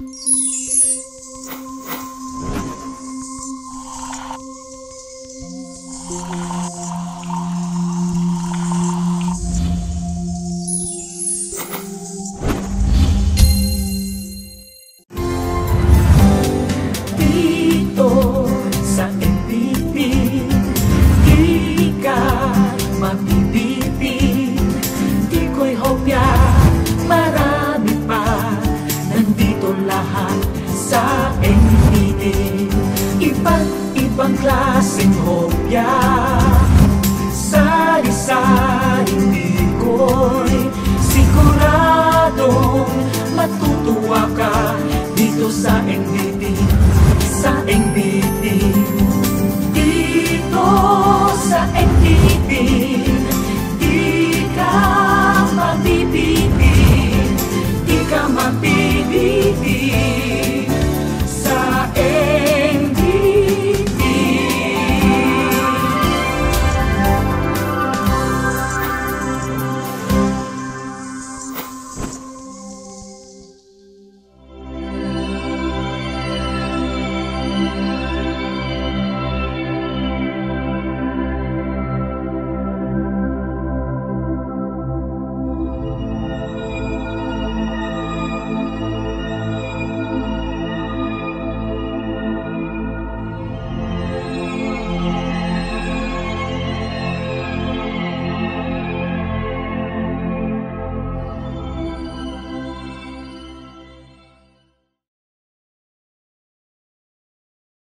you Sa ing bibi